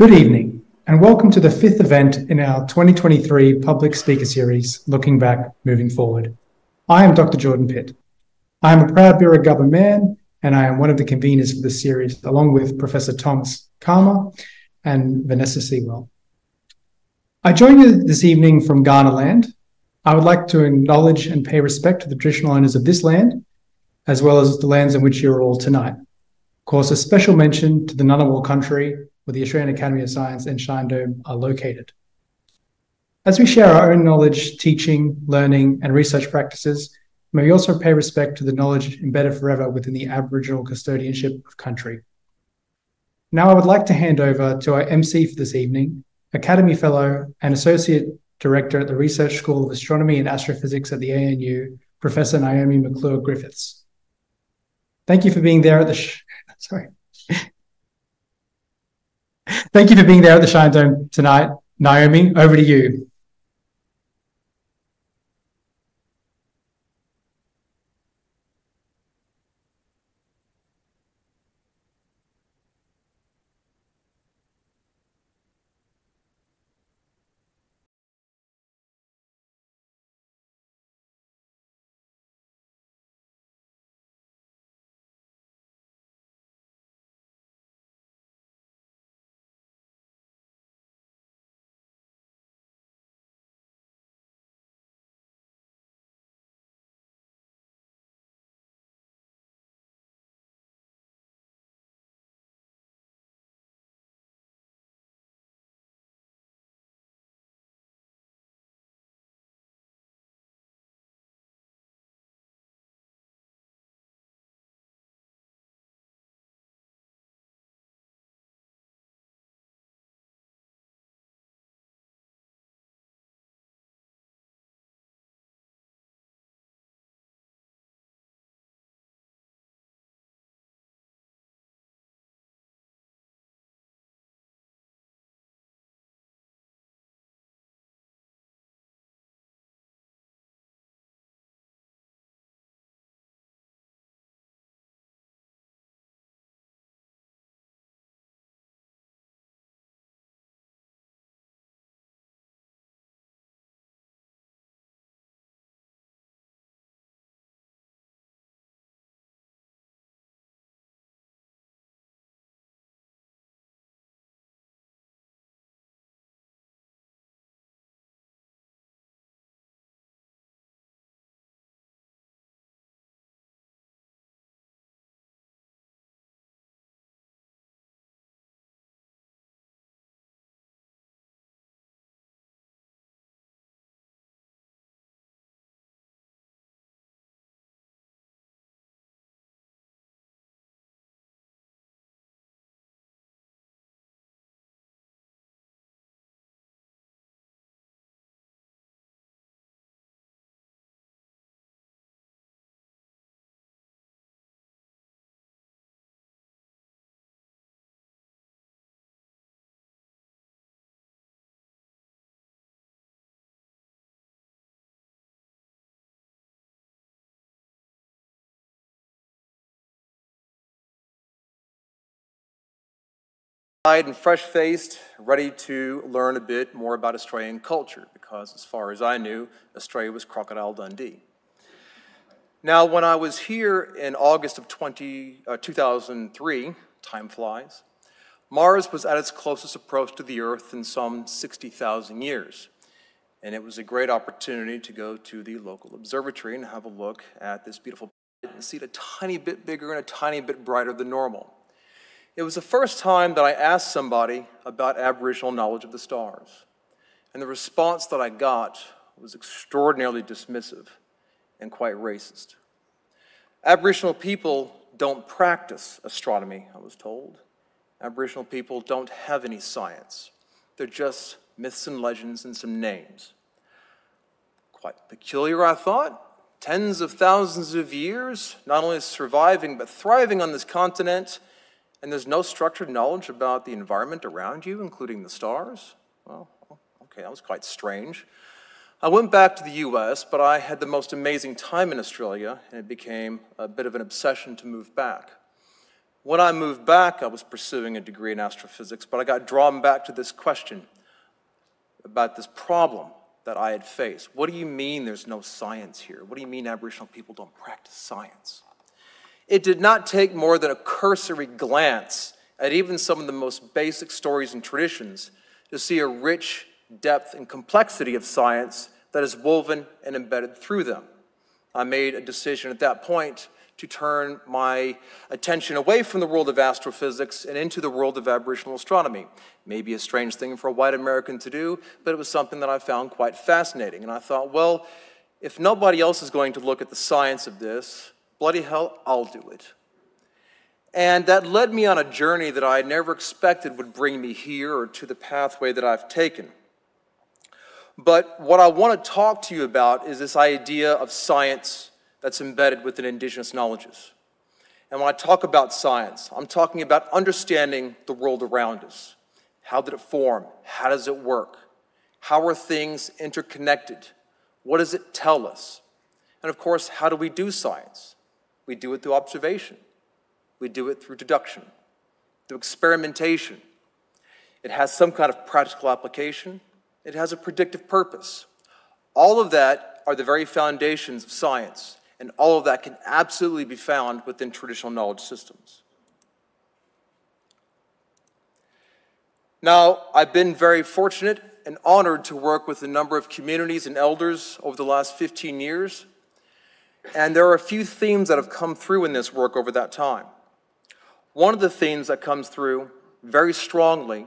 Good evening, and welcome to the fifth event in our 2023 Public Speaker Series, Looking Back, Moving Forward. I am Dr. Jordan Pitt. I am a proud Birregubba man, and I am one of the conveners for this series, along with Professor Thomas Calma and Vanessa Sewell. I join you this evening from Kaurna land. I would like to acknowledge and pay respect to the traditional owners of this land, as well as the lands in which you are all tonight. Of course, a special mention to the Ngunnawal country where the Australian Academy of Science and Shine Dome are located. As we share our own knowledge, teaching, learning, and research practices, may we also pay respect to the knowledge embedded forever within the Aboriginal custodianship of country. Now, I would like to hand over to our MC for this evening, Academy Fellow and Associate Director at the Research School of Astronomy and Astrophysics at the ANU, Professor Naomi McClure Griffiths. Thank you for being there at the sh- sorry. Thank you for being there at the Shine Dome tonight. Naomi, over to you. And fresh faced, ready to learn a bit more about Australian culture, because as far as I knew, Australia was Crocodile Dundee. Now, when I was here in August of 20, uh, 2003, time flies, Mars was at its closest approach to the Earth in some 60,000 years. And it was a great opportunity to go to the local observatory and have a look at this beautiful planet and see it a tiny bit bigger and a tiny bit brighter than normal. It was the first time that I asked somebody about Aboriginal knowledge of the stars. And the response that I got was extraordinarily dismissive and quite racist. Aboriginal people don't practice astronomy, I was told. Aboriginal people don't have any science. They're just myths and legends and some names. Quite peculiar, I thought. Tens of thousands of years, not only surviving but thriving on this continent and there's no structured knowledge about the environment around you, including the stars? Well, okay, that was quite strange. I went back to the US, but I had the most amazing time in Australia, and it became a bit of an obsession to move back. When I moved back, I was pursuing a degree in astrophysics, but I got drawn back to this question about this problem that I had faced. What do you mean there's no science here? What do you mean Aboriginal people don't practice science? It did not take more than a cursory glance at even some of the most basic stories and traditions to see a rich depth and complexity of science that is woven and embedded through them. I made a decision at that point to turn my attention away from the world of astrophysics and into the world of Aboriginal astronomy. Maybe a strange thing for a white American to do, but it was something that I found quite fascinating. And I thought, well, if nobody else is going to look at the science of this, bloody hell, I'll do it. And that led me on a journey that I never expected would bring me here or to the pathway that I've taken. But what I want to talk to you about is this idea of science that's embedded within indigenous knowledges. And when I talk about science, I'm talking about understanding the world around us. How did it form? How does it work? How are things interconnected? What does it tell us? And of course, how do we do science? We do it through observation. We do it through deduction, through experimentation. It has some kind of practical application. It has a predictive purpose. All of that are the very foundations of science, and all of that can absolutely be found within traditional knowledge systems. Now, I've been very fortunate and honored to work with a number of communities and elders over the last 15 years, and there are a few themes that have come through in this work over that time. One of the themes that comes through very strongly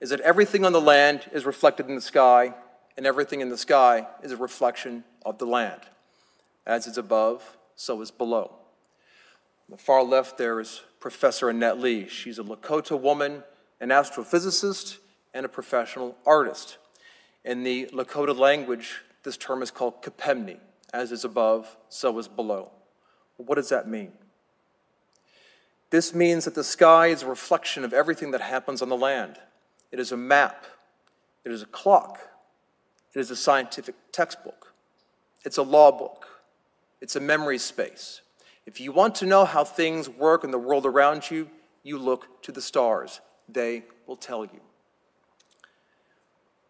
is that everything on the land is reflected in the sky, and everything in the sky is a reflection of the land. As is above, so is below. On the far left, there is Professor Annette Lee. She's a Lakota woman, an astrophysicist, and a professional artist. In the Lakota language, this term is called Kapemni. As is above, so is below. What does that mean? This means that the sky is a reflection of everything that happens on the land. It is a map. It is a clock. It is a scientific textbook. It's a law book. It's a memory space. If you want to know how things work in the world around you, you look to the stars. They will tell you.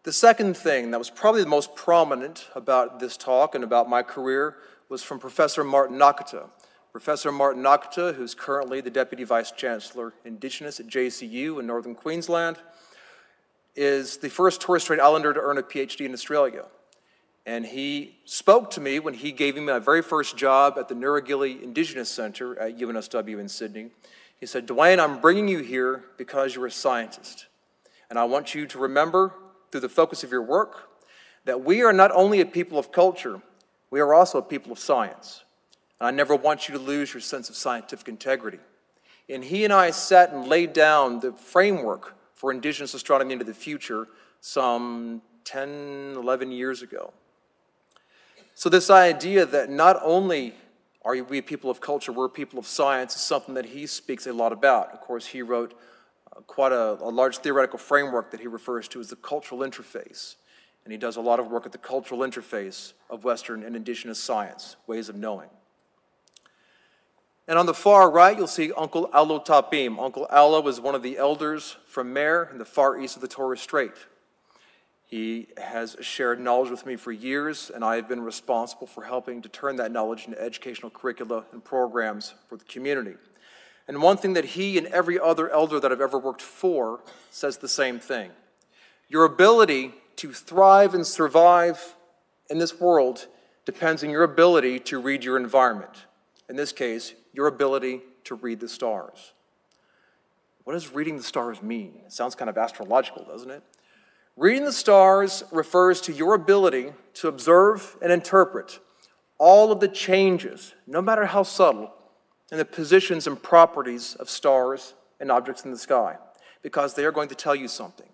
The second thing that was probably the most prominent about this talk and about my career was from Professor Martin Nakata. Professor Martin Nakata, who's currently the Deputy Vice Chancellor Indigenous at JCU in Northern Queensland, is the first Torres Strait Islander to earn a PhD in Australia. And he spoke to me when he gave me my very first job at the Nura Gili Indigenous Center at UNSW in Sydney. He said, Duane, I'm bringing you here because you're a scientist. And I want you to remember, through the focus of your work, that we are not only a people of culture, we are also a people of science. And I never want you to lose your sense of scientific integrity. And he and I sat and laid down the framework for Indigenous astronomy into the future some 10, 11 years ago. So, this idea that not only are we people of culture, we're people of science, is something that he speaks a lot about. Of course, he wrote quite a, a large theoretical framework that he refers to as the cultural interface. And he does a lot of work at the cultural interface of Western and Indigenous science, ways of knowing. And on the far right, you'll see Uncle Alo Tapim. Uncle Alo was one of the elders from Mer in the far east of the Torres Strait. He has shared knowledge with me for years, and I have been responsible for helping to turn that knowledge into educational curricula and programs for the community. And one thing that he and every other elder that I've ever worked for says the same thing. Your ability to thrive and survive in this world depends on your ability to read your environment. In this case, your ability to read the stars. What does reading the stars mean? It sounds kind of astrological, doesn't it? Reading the stars refers to your ability to observe and interpret all of the changes, no matter how subtle, in the positions and properties of stars and objects in the sky, because they are going to tell you something.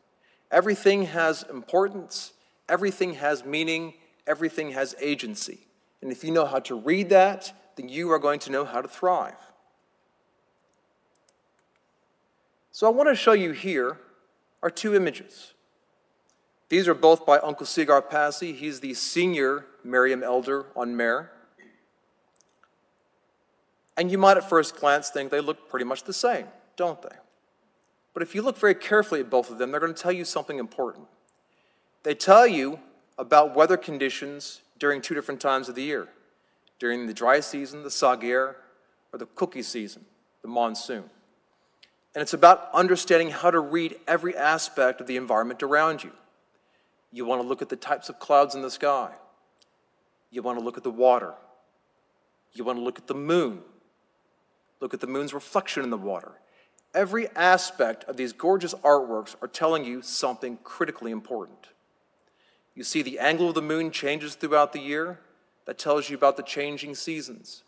Everything has importance, everything has meaning, everything has agency. And if you know how to read that, then you are going to know how to thrive. So I want to show you here are two images. These are both by Uncle Segar Passi. He's the senior Meriam elder on Mer. And you might at first glance think they look pretty much the same, don't they? But if you look very carefully at both of them, they're going to tell you something important. They tell you about weather conditions during two different times of the year during the dry season, the sagir, or the cookie season, the monsoon. And it's about understanding how to read every aspect of the environment around you. You want to look at the types of clouds in the sky. You want to look at the water. You want to look at the moon. Look at the moon's reflection in the water. Every aspect of these gorgeous artworks are telling you something critically important. You see, the angle of the moon changes throughout the year. That tells you about the changing seasons.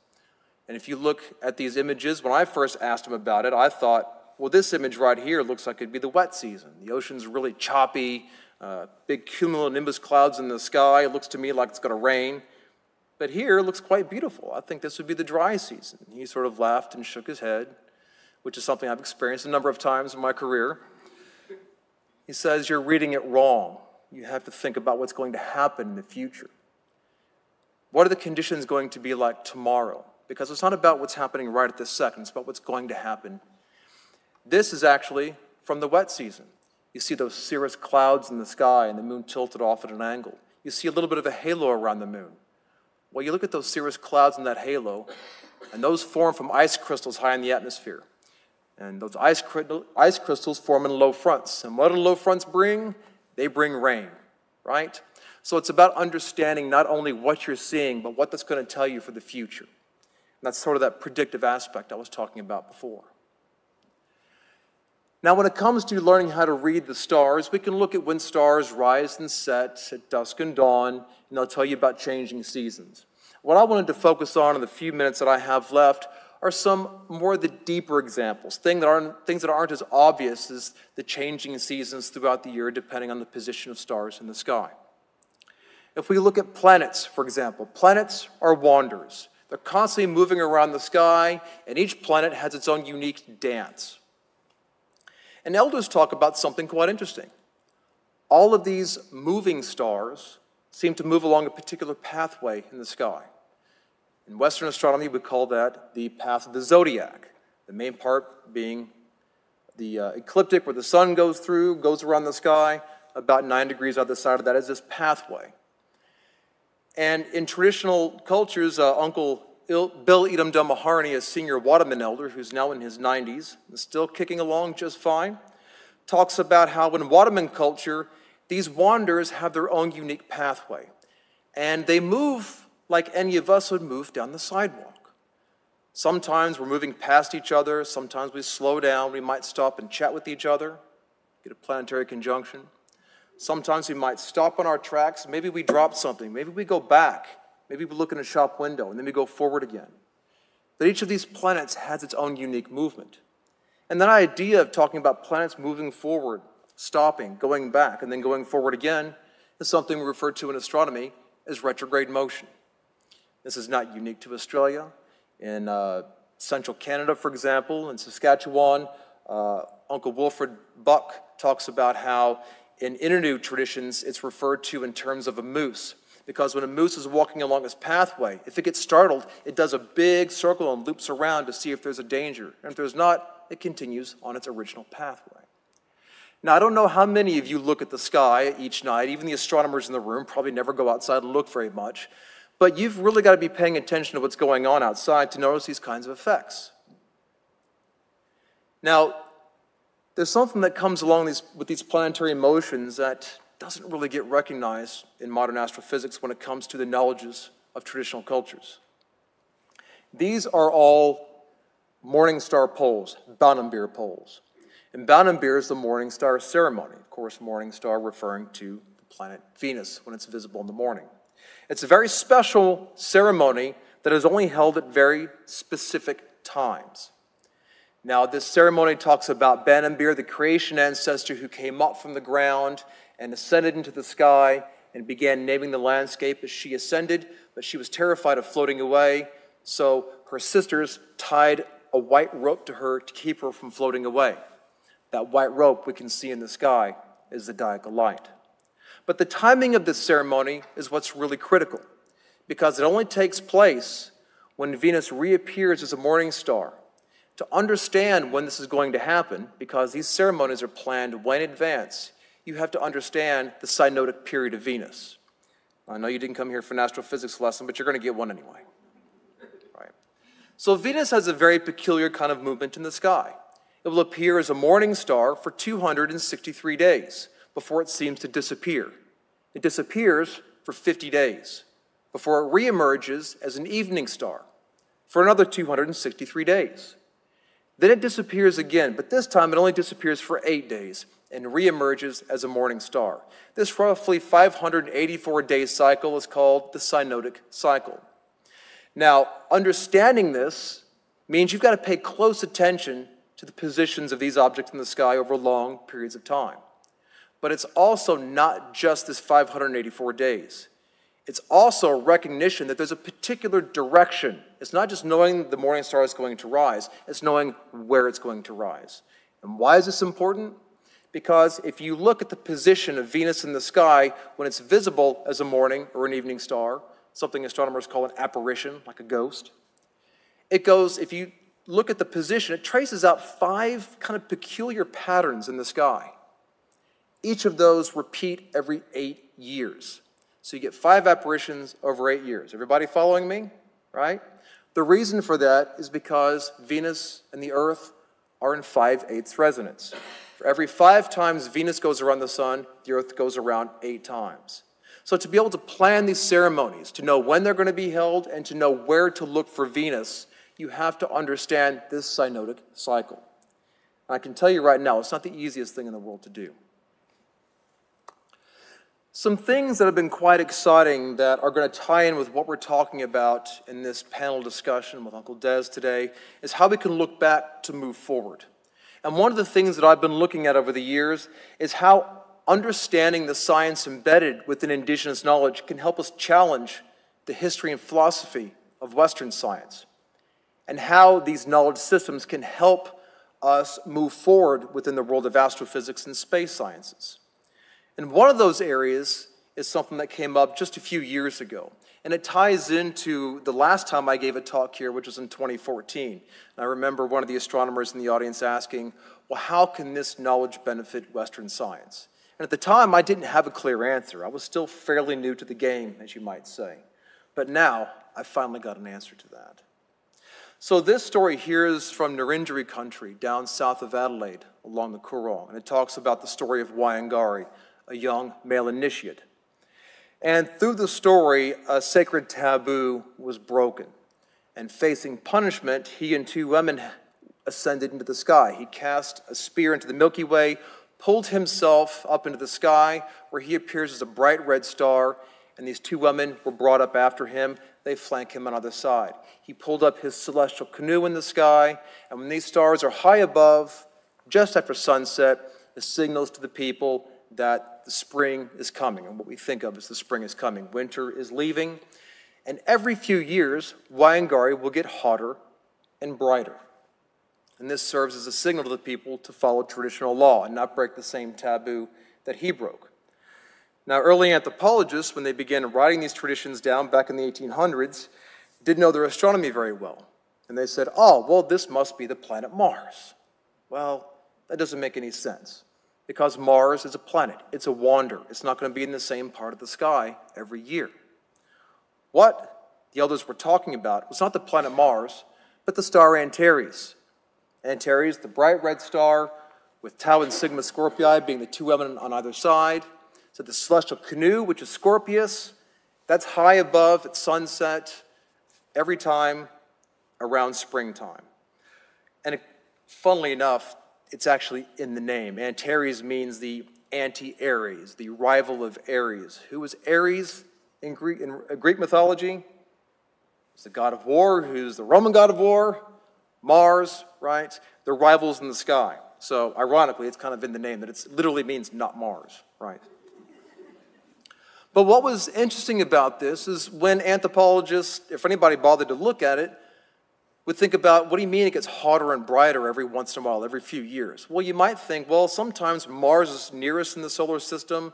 And if you look at these images, when I first asked him about it, I thought, well, this image right here looks like it'd be the wet season. The ocean's really choppy, uh, big cumulonimbus clouds in the sky. It looks to me like it's going to rain. But here it looks quite beautiful. I think this would be the dry season. He sort of laughed and shook his head, which is something I've experienced a number of times in my career. He says, You're reading it wrong. You have to think about what's going to happen in the future. What are the conditions going to be like tomorrow? Because it's not about what's happening right at this second, it's about what's going to happen. This is actually from the wet season. You see those cirrus clouds in the sky and the moon tilted off at an angle. You see a little bit of a halo around the moon. Well, you look at those cirrus clouds and that halo, and those form from ice crystals high in the atmosphere. And those ice, ice crystals form in low fronts. And what do low fronts bring? They bring rain, right? So it's about understanding not only what you're seeing, but what that's going to tell you for the future. And that's sort of that predictive aspect I was talking about before. Now, when it comes to learning how to read the stars, we can look at when stars rise and set at dusk and dawn, and they'll tell you about changing seasons. What I wanted to focus on in the few minutes that I have left are some more of the deeper examples, things that, aren't, things that aren't as obvious as the changing seasons throughout the year depending on the position of stars in the sky. If we look at planets, for example, planets are wanderers. They're constantly moving around the sky, and each planet has its own unique dance. And elders talk about something quite interesting. All of these moving stars seem to move along a particular pathway in the sky. In Western astronomy, we call that the path of the zodiac, the main part being the uh, ecliptic where the sun goes through, goes around the sky, about nine degrees out the side of that is this pathway. And in traditional cultures, uh, Uncle Bill Yidumduma Harney, a senior Wardaman elder who's now in his 90s and still kicking along just fine, talks about how in Wardaman culture, these wanderers have their own unique pathway. And they move like any of us would move down the sidewalk. Sometimes we're moving past each other, sometimes we slow down, we might stop and chat with each other, get a planetary conjunction. Sometimes we might stop on our tracks, maybe we drop something, maybe we go back, maybe we look in a shop window, and then we go forward again. That each of these planets has its own unique movement. And that idea of talking about planets moving forward, stopping, going back, and then going forward again is something we refer to in astronomy as retrograde motion. This is not unique to Australia. In uh, central Canada, for example, in Saskatchewan, uh, Uncle Wilfred Buck talks about how in Innu traditions it's referred to in terms of a moose. Because when a moose is walking along its pathway, if it gets startled, it does a big circle and loops around to see if there's a danger. And if there's not, it continues on its original pathway. Now, I don't know how many of you look at the sky each night. Even the astronomers in the room probably never go outside and look very much. But you've really got to be paying attention to what's going on outside to notice these kinds of effects. Now, there's something that comes along these, with these planetary motions that doesn't really get recognized in modern astrophysics when it comes to the knowledges of traditional cultures. These are all morning star poles, Banumbirr poles. And Banumbirr is the morning star ceremony. Of course, morning star referring to the planet Venus when it's visible in the morning. It's a very special ceremony that is only held at very specific times. Now, this ceremony talks about Banumbirr, the creation ancestor who came up from the ground and ascended into the sky and began naming the landscape as she ascended, but she was terrified of floating away, so her sisters tied a white rope to her to keep her from floating away. That white rope we can see in the sky is the Zodiacal light. But the timing of this ceremony is what's really critical because it only takes place when Venus reappears as a morning star. To understand when this is going to happen, because these ceremonies are planned way in advance, you have to understand the synodic period of Venus. I know you didn't come here for an astrophysics lesson, but you're going to get one anyway. Right? So Venus has a very peculiar kind of movement in the sky. It will appear as a morning star for 263 days before it seems to disappear. It disappears for 50 days before it reemerges as an evening star for another 263 days. Then it disappears again, but this time it only disappears for eight days and reemerges as a morning star. This roughly 584 day cycle is called the synodic cycle. Now, understanding this means you've got to pay close attention to the positions of these objects in the sky over long periods of time. But it's also not just this 584 days. It's also a recognition that there's a particular direction. It's not just knowing the morning star is going to rise, it's knowing where it's going to rise. And why is this important? Because if you look at the position of Venus in the sky when it's visible as a morning or an evening star, something astronomers call an apparition, like a ghost, it goes, if you look at the position, it traces out five kind of peculiar patterns in the sky. Each of those repeat every eight years. So you get five apparitions over eight years. Everybody following me? Right? The reason for that is because Venus and the Earth are in 5 eighths resonance. For every five times Venus goes around the sun, the Earth goes around eight times. So to be able to plan these ceremonies, to know when they're going to be held, and to know where to look for Venus, you have to understand this synodic cycle. And I can tell you right now, it's not the easiest thing in the world to do. Some things that have been quite exciting that are going to tie in with what we're talking about in this panel discussion with Uncle Des today is how we can look back to move forward. And one of the things that I've been looking at over the years is how understanding the science embedded within indigenous knowledge can help us challenge the history and philosophy of Western science, and how these knowledge systems can help us move forward within the world of astrophysics and space sciences. And one of those areas is something that came up just a few years ago. And it ties into the last time I gave a talk here, which was in 2014. And I remember one of the astronomers in the audience asking, well, how can this knowledge benefit Western science? And at the time, I didn't have a clear answer. I was still fairly new to the game, as you might say. But now, I finally got an answer to that. So this story here is from Ngarrindjeri country, down south of Adelaide, along the Coorong. And it talks about the story of Wayangari, a young male initiate. And through the story, a sacred taboo was broken. And facing punishment, he and two women ascended into the sky. He cast a spear into the Milky Way, pulled himself up into the sky, where he appears as a bright red star, and these two women were brought up after him. They flank him on either side. He pulled up his celestial canoe in the sky, and when these stars are high above, just after sunset, it signals to the people that the spring is coming, and what we think of as the spring is coming. Winter is leaving, and every few years, Wayangari will get hotter and brighter. And this serves as a signal to the people to follow traditional law and not break the same taboo that he broke. Now, early anthropologists, when they began writing these traditions down back in the 1800s, didn't know their astronomy very well. And they said, oh, well, this must be the planet Mars. Well, that doesn't make any sense because Mars is a planet. It's a wander. It's not going to be in the same part of the sky every year. What the elders were talking about was not the planet Mars, but the star Antares. Antares, the bright red star, with Tau and Sigma Scorpii being the two elements on either side. So the celestial canoe, which is Scorpius, that's high above at sunset every time around springtime. And funnily enough, it's actually in the name. Antares means the anti-Ares, the rival of Ares. Who was Ares in Greek, in uh, Greek mythology? It's the god of war. Who's the Roman god of war? Mars, right? They're rivals in the sky. So ironically, it's kind of in the name that it literally means not Mars, right? But what was interesting about this is when anthropologists, if anybody bothered to look at it, would think about what do you mean it gets hotter and brighter every once in a while, every few years? Well, you might think, well, sometimes Mars is nearest in the solar system,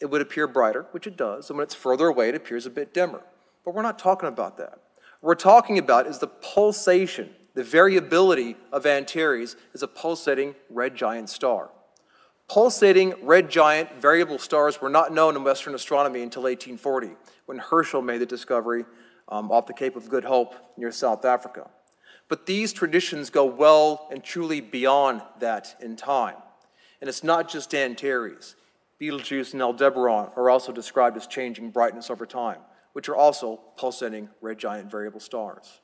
it would appear brighter, which it does, and when it's further away, it appears a bit dimmer. But we're not talking about that. What we're talking about is the pulsation, the variability of Antares as a pulsating red giant star. Pulsating red giant variable stars were not known in Western astronomy until 1840, when Herschel made the discovery um, off the Cape of Good Hope near South Africa. But these traditions go well and truly beyond that in time. And it's not just Antares. Betelgeuse and Aldebaran are also described as changing brightness over time, which are also pulsating red giant variable stars.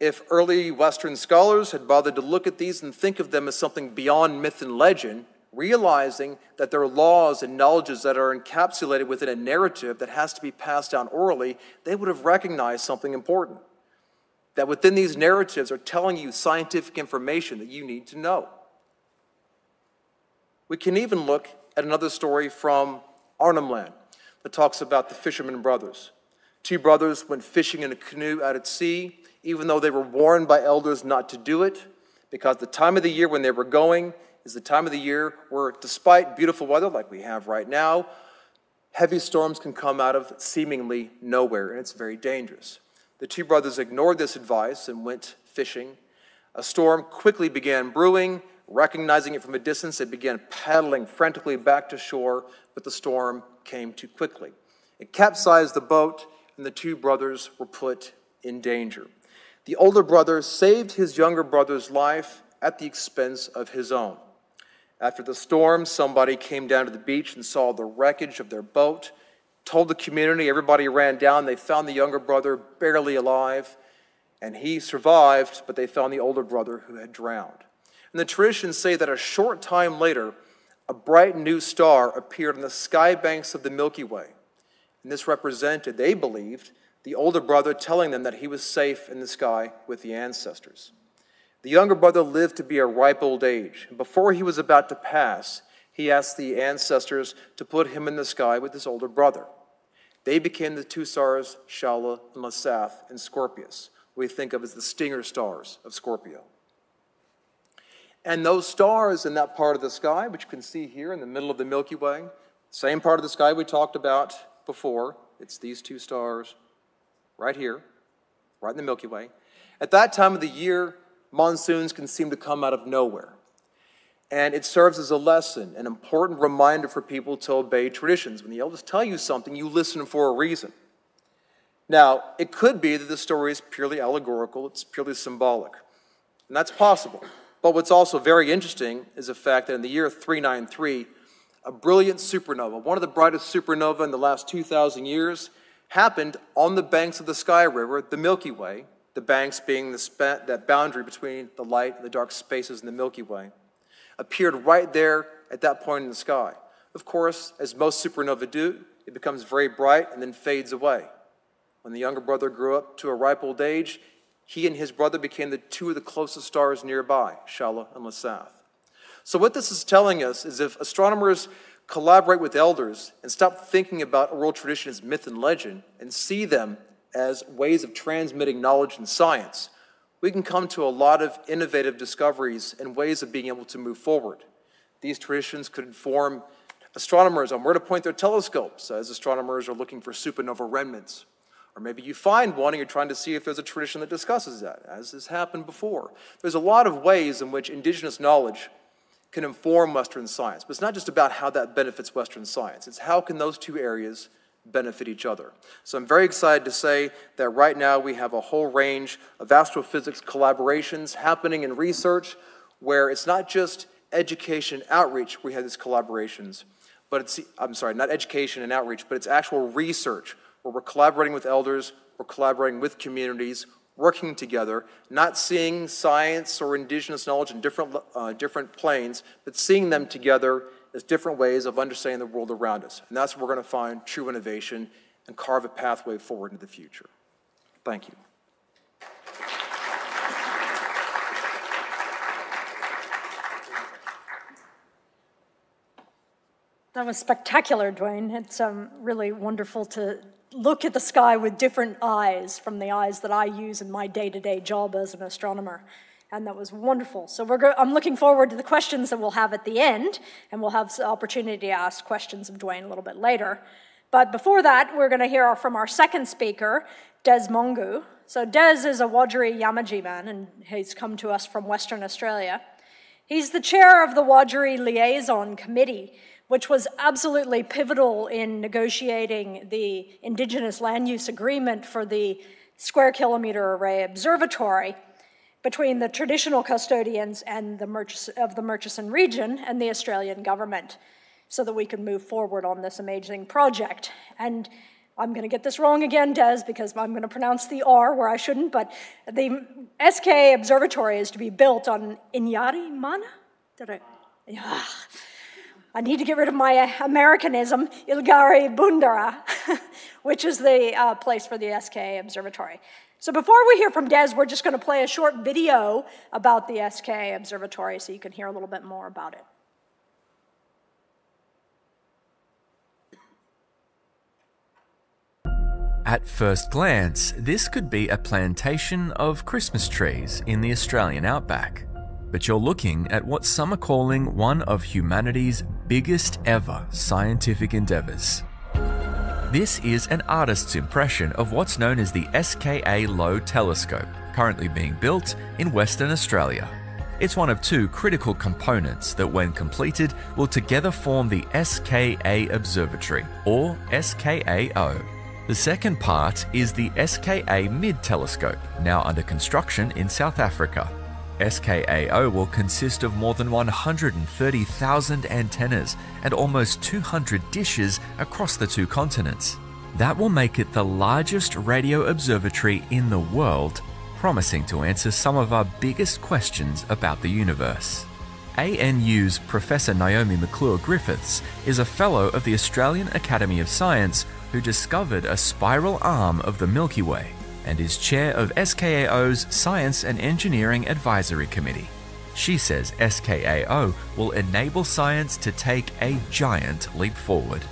If early Western scholars had bothered to look at these and think of them as something beyond myth and legend, realizing that there are laws and knowledges that are encapsulated within a narrative that has to be passed down orally, they would have recognized something important that within these narratives are telling you scientific information that you need to know. We can even look at another story from Arnhem Land that talks about the fishermen brothers. Two brothers went fishing in a canoe out at sea, even though they were warned by elders not to do it, because the time of the year when they were going is the time of the year where, despite beautiful weather like we have right now, heavy storms can come out of seemingly nowhere, and it's very dangerous. The two brothers ignored this advice and went fishing. A storm quickly began brewing. Recognizing it from a distance, they began paddling frantically back to shore, but the storm came too quickly. It capsized the boat, and the two brothers were put in danger. The older brother saved his younger brother's life at the expense of his own. After the storm, somebody came down to the beach and saw the wreckage of their boat told the community, everybody ran down. They found the younger brother barely alive, and he survived, but they found the older brother who had drowned. And the traditions say that a short time later, a bright new star appeared on the sky banks of the Milky Way. And this represented, they believed, the older brother telling them that he was safe in the sky with the ancestors. The younger brother lived to be a ripe old age, and before he was about to pass, he asked the ancestors to put him in the sky with his older brother. They became the two stars, Shaula and Lesath and Scorpius, we think of as the stinger stars of Scorpio. And those stars in that part of the sky, which you can see here in the middle of the Milky Way, same part of the sky we talked about before, it's these two stars right here, right in the Milky Way. At that time of the year, monsoons can seem to come out of nowhere. And it serves as a lesson, an important reminder for people to obey traditions. When the elders tell you something, you listen for a reason. Now, it could be that the story is purely allegorical, it's purely symbolic. And that's possible. But what's also very interesting is the fact that in the year 393, a brilliant supernova, one of the brightest supernova in the last 2,000 years, happened on the banks of the Sky River, the Milky Way, the banks being the that boundary between the light and the dark spaces in the Milky Way appeared right there at that point in the sky. Of course, as most supernovae do, it becomes very bright and then fades away. When the younger brother grew up to a ripe old age, he and his brother became the two of the closest stars nearby, Shaula and Lesath. So, what this is telling us is if astronomers collaborate with elders and stop thinking about oral tradition as myth and legend and see them as ways of transmitting knowledge and science, we can come to a lot of innovative discoveries and ways of being able to move forward. These traditions could inform astronomers on where to point their telescopes as astronomers are looking for supernova remnants. Or maybe you find one and you're trying to see if there's a tradition that discusses that, as has happened before. There's a lot of ways in which indigenous knowledge can inform Western science, but it's not just about how that benefits Western science. It's how can those two areas benefit each other. So I'm very excited to say that right now we have a whole range of astrophysics collaborations happening in research where it's not just education outreach we have these collaborations, but it's, I'm sorry, not education and outreach, but it's actual research where we're collaborating with elders, we're collaborating with communities, working together, not seeing science or indigenous knowledge in different, uh, different planes, but seeing them together as different ways of understanding the world around us. And that's where we're going to find true innovation and carve a pathway forward into the future. Thank you. That was spectacular, Duane. It's um, really wonderful to look at the sky with different eyes from the eyes that I use in my day to day job as an astronomer and that was wonderful. So I'm looking forward to the questions that we'll have at the end, and we'll have the opportunity to ask questions of Duane a little bit later. But before that, we're going to hear from our second speaker, Des Mongoo. So Des is a Wajarri Yamaji man, and he's come to us from Western Australia. He's the chair of the Wajarri Liaison Committee, which was absolutely pivotal in negotiating the Indigenous Land Use Agreement for the Square Kilometre Array Observatory between the traditional custodians and the of the Murchison region and the Australian government so that we can move forward on this amazing project. And I'm going to get this wrong again, Des, because I'm going to pronounce the R where I shouldn't, but the SK Observatory is to be built on Inyarrimanha? Did I? Yeah. I need to get rid of my Americanism, Ilgari Bundara, which is the uh, place for the SK Observatory. So before we hear from Des, we're just going to play a short video about the SK Observatory so you can hear a little bit more about it. At first glance, this could be a plantation of Christmas trees in the Australian outback. But you're looking at what some are calling one of humanity's biggest ever scientific endeavours. This is an artist's impression of what's known as the SKA Low Telescope, currently being built in Western Australia. It's one of two critical components that, when completed, will together form the SKA Observatory, or SKAO. The second part is the SKA Mid Telescope, now under construction in South Africa. SKAO will consist of more than 130,000 antennas and almost 200 dishes across the two continents. That will make it the largest radio observatory in the world, promising to answer some of our biggest questions about the universe. ANU's Professor Naomi McClure Griffiths is a fellow of the Australian Academy of Science who discovered a spiral arm of the Milky Way and is chair of SKAO's Science and Engineering Advisory Committee. She says SKAO will enable science to take a giant leap forward.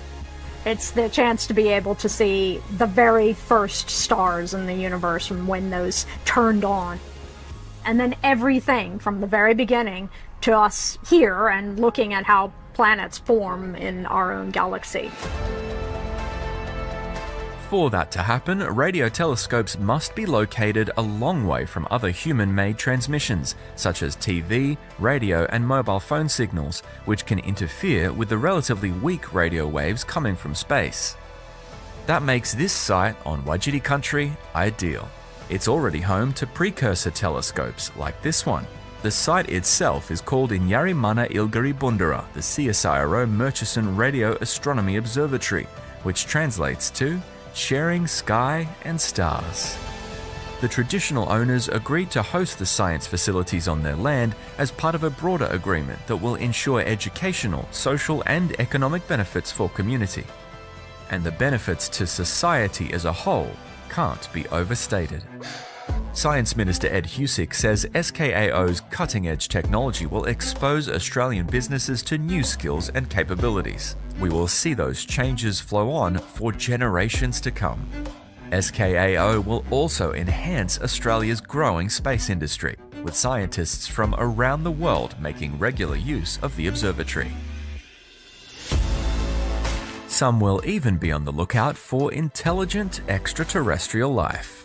It's the chance to be able to see the very first stars in the universe and when those turned on. And then everything from the very beginning to us here and looking at how planets form in our own galaxy. For that to happen, radio telescopes must be located a long way from other human made transmissions, such as TV, radio, and mobile phone signals, which can interfere with the relatively weak radio waves coming from space. That makes this site on Wajarri country ideal. It's already home to precursor telescopes like this one. The site itself is called Inyarrimanha Ilgari Bundara, the CSIRO Murchison Radio Astronomy Observatory, which translates to sharing sky and stars. The traditional owners agreed to host the science facilities on their land as part of a broader agreement that will ensure educational, social, and economic benefits for community. And the benefits to society as a whole can't be overstated. Science Minister Ed Husic says SKAO's cutting edge technology will expose Australian businesses to new skills and capabilities. We will see those changes flow on for generations to come. SKAO will also enhance Australia's growing space industry, with scientists from around the world making regular use of the observatory. Some will even be on the lookout for intelligent extraterrestrial life.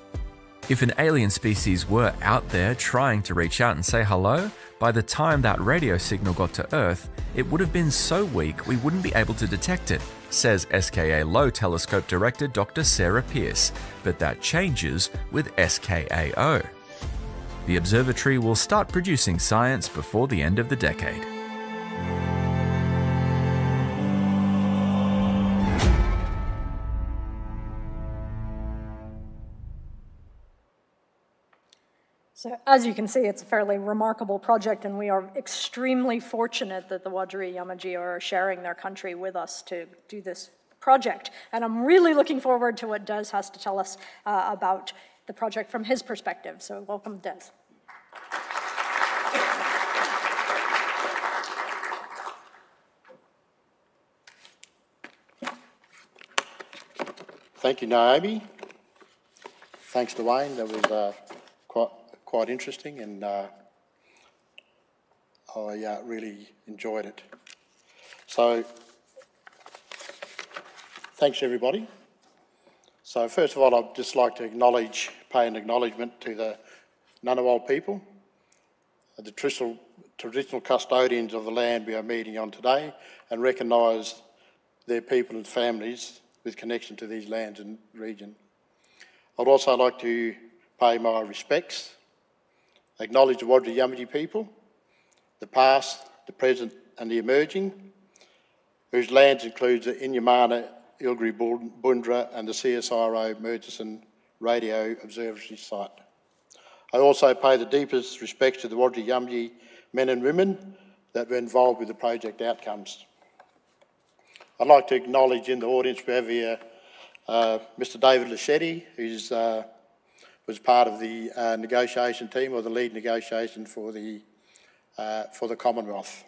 If an alien species were out there trying to reach out and say hello, by the time that radio signal got to Earth, it would have been so weak we wouldn't be able to detect it, says SKA Low Telescope Director Dr. Sarah Pearce, but that changes with SKAO. The observatory will start producing science before the end of the decade. So as you can see, it's a fairly remarkable project, and we are extremely fortunate that the Wajarri Yamaji are sharing their country with us to do this project. And I'm really looking forward to what Des has to tell us uh, about the project from his perspective. So welcome, Des. Thank you, Naomi. Thanks, Duane. That was uh, quite interesting and uh, I uh, really enjoyed it. So, thanks everybody. So first of all, I'd just like to acknowledge, pay an acknowledgement to the Ngunnawal people, the traditional, traditional custodians of the land we are meeting on today, and recognise their people and families with connection to these lands and region. I'd also like to pay my respects, acknowledge the Wajarri Yamaji people, the past, the present and the emerging, whose lands includes the Inyarrimanha, Ilgari Bundara and the CSIRO Murchison Radio Observatory site. I also pay the deepest respects to the Wajarri Yamaji men and women that were involved with the project outcomes. I'd like to acknowledge in the audience we have here uh, Mr David Lachetti, who uh, was part of the uh, negotiation team or the lead negotiation for the, uh, for the Commonwealth.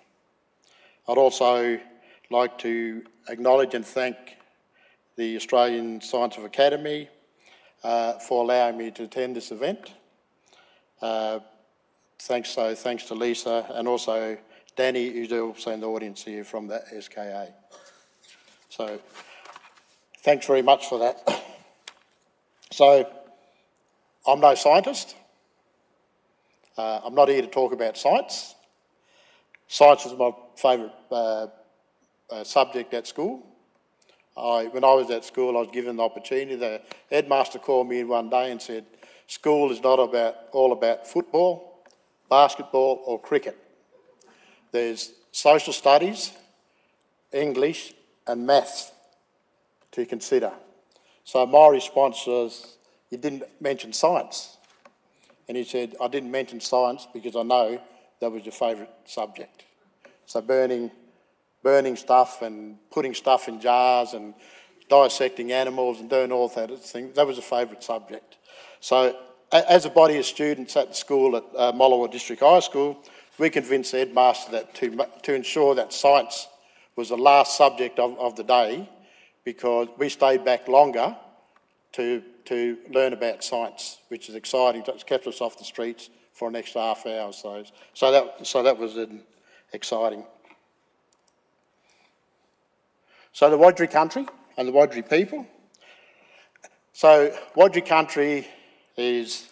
I'd also like to acknowledge and thank the Australian Scientific Academy uh, for allowing me to attend this event. Uh, thanks, so thanks to Lisa and also Danny, who's also in the audience here from the SKA. So thanks very much for that. So I'm no scientist. Uh, I'm not here to talk about science. Science is my favourite uh, uh, subject at school. I, when I was at school, I was given the opportunity. The headmaster called me in one day and said, school is not about all about football, basketball or cricket. There's social studies, English and maths to consider. So my response was, you didn't mention science. And he said, I didn't mention science because I know that was your favourite subject. So burning, burning stuff and putting stuff in jars and dissecting animals and doing all that thing, that was a favourite subject. So as a body of students at the school at uh, District High School, we convinced the headmaster that to, to ensure that science was the last subject of, of the day because we stayed back longer to, to learn about science, which is exciting. It's kept us off the streets for an extra half hour or so. So that, so that was exciting. So the Wajarri country and the Wajarri people. So Wajarri country is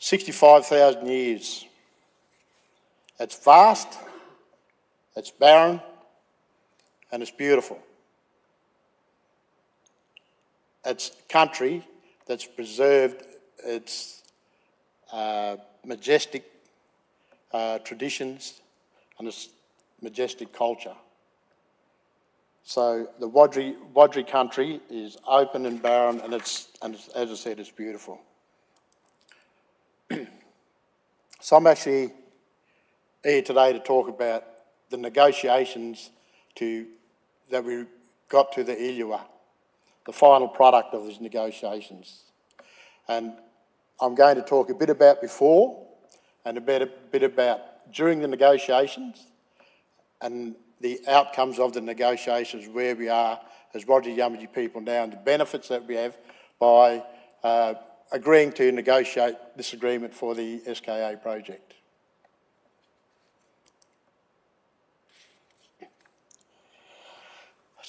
65,000 years. It's vast, it's barren, and it's beautiful. It's country that's preserved its uh, majestic uh, traditions and its majestic culture. So the Wajarri, Wajarri country is open and barren and it's, and it's, as I said, it's beautiful. so I'm actually here today to talk about the negotiations to that we got to the ILUA, the final product of these negotiations. And I'm going to talk a bit about before and a bit, a bit about during the negotiations and the outcomes of the negotiations, where we are as Wajarri Yamaji people now and the benefits that we have by uh, agreeing to negotiate this agreement for the SKA project.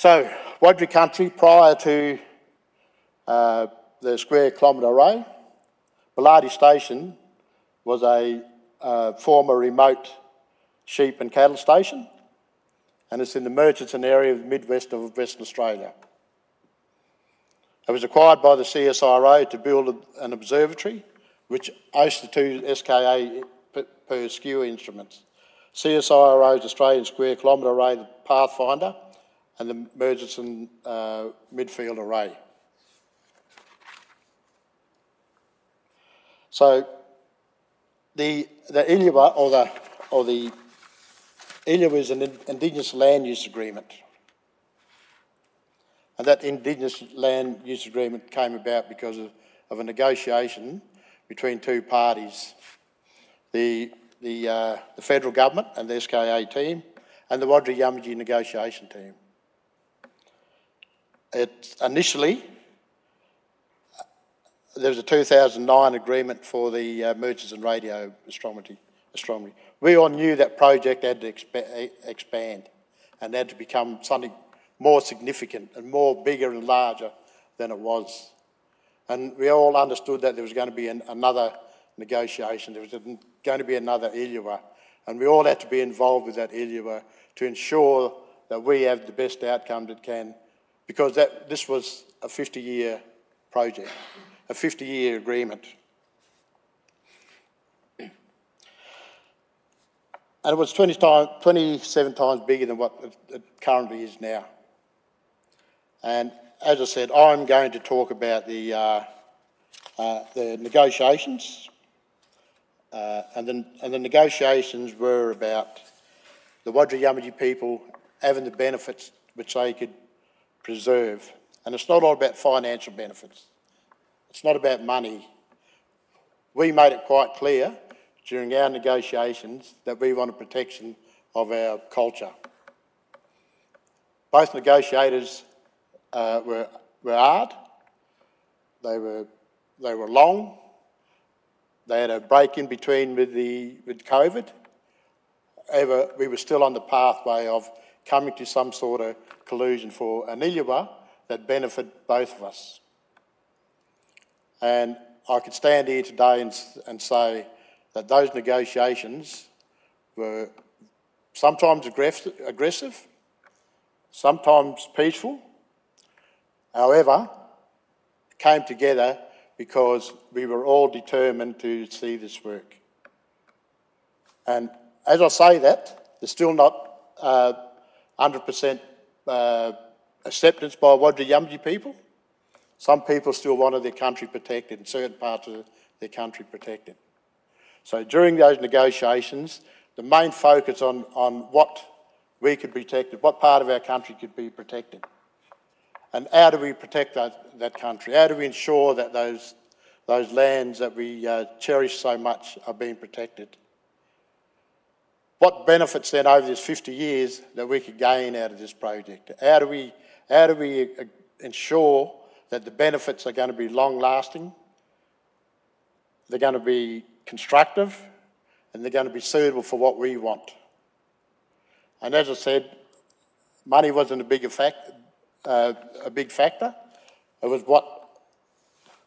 So, Wajarri country, prior to uh, the square kilometre array, Boolardy Station was a uh, former remote sheep and cattle station, and it's in the Murchison area of the midwest of Western Australia. It was acquired by the CSIRO to build an observatory which hosts the two SKA precursor instruments. CSIRO's Australian Square Kilometre Array, Pathfinder, and the Murchison uh, Widefield array. So the the ILUA or the or the ILUA is an Indigenous Land Use Agreement. And that Indigenous Land Use Agreement came about because of, of a negotiation between two parties, the, the, uh, the federal government and the SKA team and the Wajarri Yamaji negotiation team. It initially, there was a 2009 agreement for the uh, Murchison radio astronomy, astronomy. We all knew that project had to exp expand and had to become something more significant and more bigger and larger than it was. And we all understood that there was going to be an, another negotiation, there was going to be another ILUA, and we all had to be involved with that ILUA to ensure that we have the best outcome that can, because that, this was a 50-year project, a 50-year agreement. And it was 20 time, 27 times bigger than what it, currently is now. And as I said, I'm going to talk about the, uh, uh, the negotiations. Uh, and, then, and the negotiations were about the Wajarri Yamatji people having the benefits which they could preserve. And it's not all about financial benefits. It's not about money. We made it quite clear during our negotiations that we wanted protection of our culture. Both negotiators uh, were, were hard, they were, they were long, they had a break in between with, the, with COVID. However, we were still on the pathway of coming to some sort of collusion for an ILUA that benefited both of us. And I could stand here today and, and say that those negotiations were sometimes aggressive, sometimes peaceful. However, came together because we were all determined to see this work. And as I say that, there's still not uh, 100% uh, acceptance by Wajarri Yamatji people. Some people still wanted their country protected and certain parts of their country protected. So during those negotiations, the main focus on, on what we could protect, what part of our country could be protected. And how do we protect that, that country? How do we ensure that those, those lands that we uh, cherish so much are being protected? What benefits then over this 50 years that we could gain out of this project? How do we, how do we uh, ensure that the benefits are going to be long lasting? They're going to be constructive and they're going to be suitable for what we want. And as I said, money wasn't a big, effect, uh, a big factor. It was what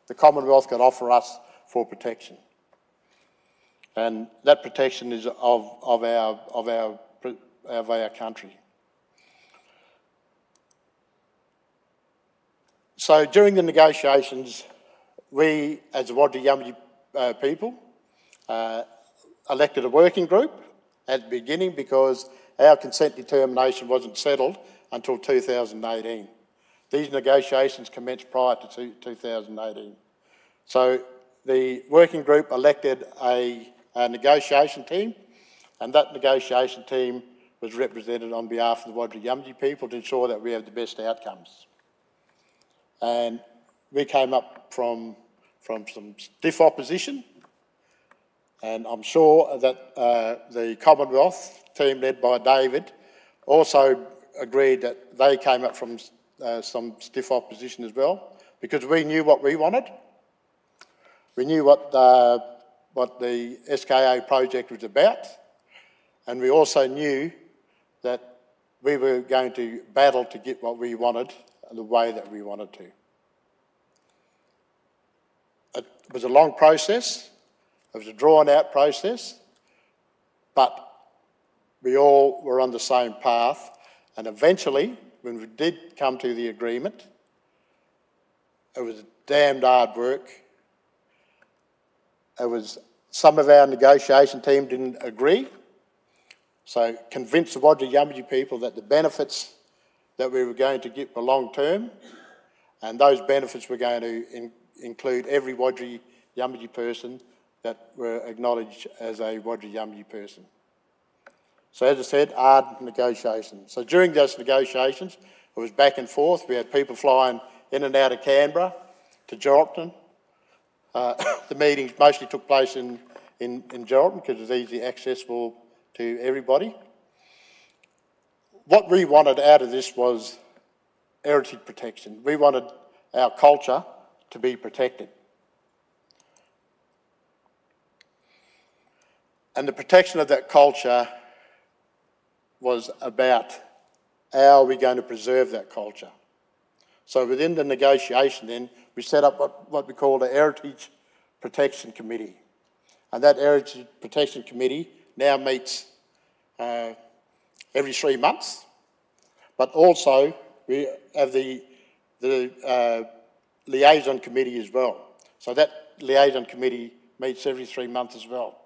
the Commonwealth could offer us for protection. And that protection is of, of, our, of, our, of our country. So during the negotiations, we, as the Yamatji uh, people, uh, elected a working group at the beginning because our consent determination wasn't settled until 2018. These negotiations commenced prior to 2018. So the working group elected a, a, negotiation team, and that negotiation team was represented on behalf of the Wajarri Yamatji people to ensure that we have the best outcomes. And we came up from, from some stiff opposition, and I'm sure that uh, the Commonwealth team led by David also agreed that they came up from uh, some stiff opposition as well because we knew what we wanted. We knew what the, uh, what the SKA project was about and we also knew that we were going to battle to get what we wanted the way that we wanted to. It was a long process. It was a drawn out process, but we all were on the same path. And eventually, when we did come to the agreement, it was a damned hard work. It was some of our negotiation team didn't agree. So convinced the Wajarri people that the benefits that we were going to get were long term, and those benefits were going to in include every Wajarri person that were acknowledged as a Wajarri person. So as I said, hard negotiations. So during those negotiations, it was back and forth. We had people flying in and out of Canberra to Geraldton. Uh, the meetings mostly took place in, in, in Geraldton because it's easily accessible to everybody. What we wanted out of this was heritage protection. We wanted our culture to be protected. And the protection of that culture was about how are we going to preserve that culture. So within the negotiation then, we set up what, what we call the Heritage Protection Committee. And that Heritage Protection Committee now meets uh, every three months, but also we have the, the uh, liaison committee as well. So that liaison committee meets every three months as well.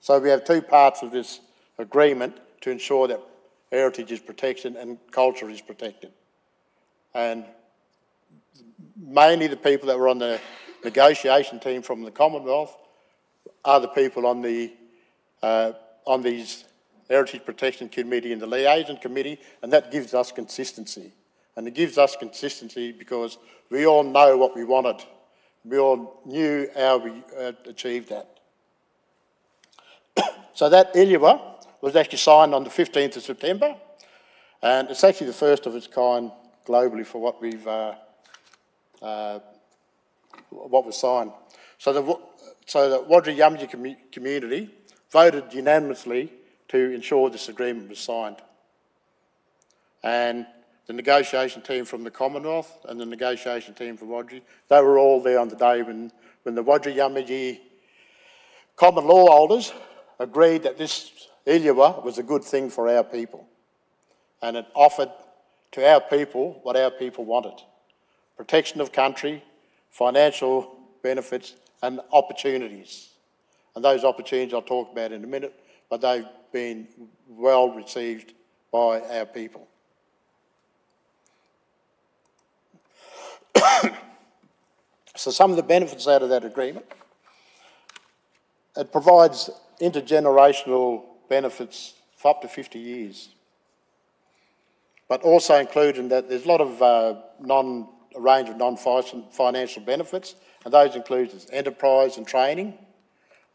So we have two parts of this agreement to ensure that heritage is protected and culture is protected. And mainly the people that were on the negotiation team from the Commonwealth are the people on the uh, on these Heritage Protection Committee and the Liaison Committee, and that gives us consistency. And it gives us consistency because we all know what we wanted. We all knew how we uh, achieved that. so that ILUA was actually signed on the 15th of September, and it's actually the first of its kind globally for what we've uh, uh, what was signed. So the so the Wajarri Yamaji com community voted unanimously to ensure this agreement was signed. And the negotiation team from the Commonwealth and the negotiation team from Wajarri, they were all there on the day when, when the Wajarri Yamaji common law holders agreed that this ILUA was a good thing for our people. And it offered to our people what our people wanted. Protection of country, financial benefits and opportunities. And those opportunities I'll talk about in a minute, but they've been well received by our people. so some of the benefits out of that agreement, it provides intergenerational benefits for up to 50 years. But also included in that there's a lot of uh, non, a range of non-financial benefits, and those include enterprise and training.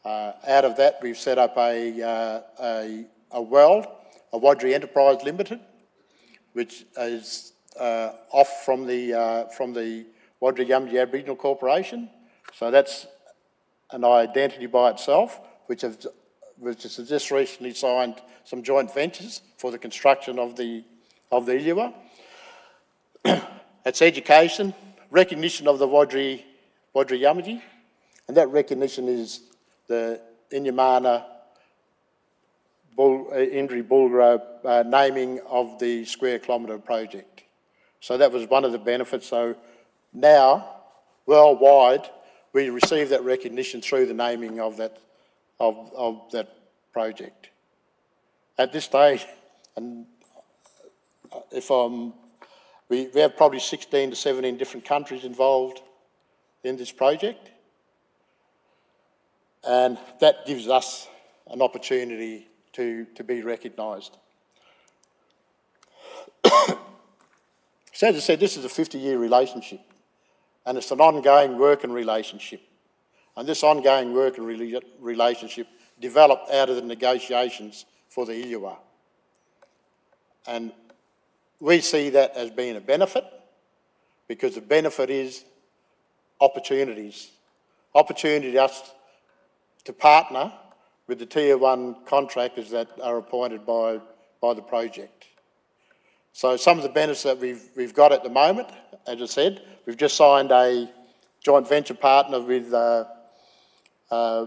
Uh, out of that, we've set up a, uh, a, a a Wajarri Enterprise Limited, which is uh, off from the, uh, from the Wajarri Yamaji Aboriginal Corporation. So that's an identity by itself, which have which has just recently signed some joint ventures for the construction of the, of the ILUA. it's education, recognition of the Wajarri, Wajarri Yamaji, and that recognition is the Inyarrimanha uh, Ilgari Bundara uh, naming of the square kilometre project. So that was one of the benefits. So now, worldwide, we receive that recognition through the naming of that of, of that project. At this stage, and if I'm, we, we have probably 16 to 17 different countries involved in this project, and that gives us an opportunity to, to be recognised. so as I said, this is a 50-year relationship, and it's an ongoing working relationship. And this ongoing working relationship developed out of the negotiations for the ILUA. And we see that as being a benefit because the benefit is opportunities. Opportunity us to partner with the tier one contractors that are appointed by, by the project. So some of the benefits that we've, we've got at the moment, as I said, we've just signed a joint venture partner with uh, uh,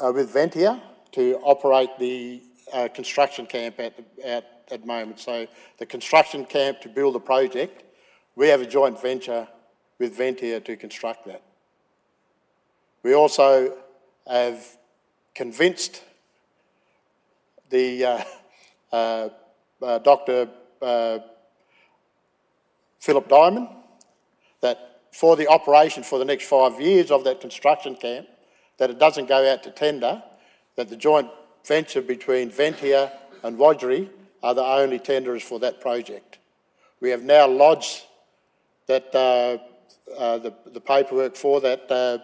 uh, with Ventia to operate the uh, construction camp at, at, at the moment. So the construction camp to build the project, we have a joint venture with Ventia to construct that. We also have convinced the uh, uh, uh Dr. Uh, Philip Diamond that for the operation for the next five years of that construction camp, that it doesn't go out to tender, that the joint venture between Ventia and Wajarri are the only tenderers for that project. We have now lodged that, uh, uh, the, the, paperwork for that, uh,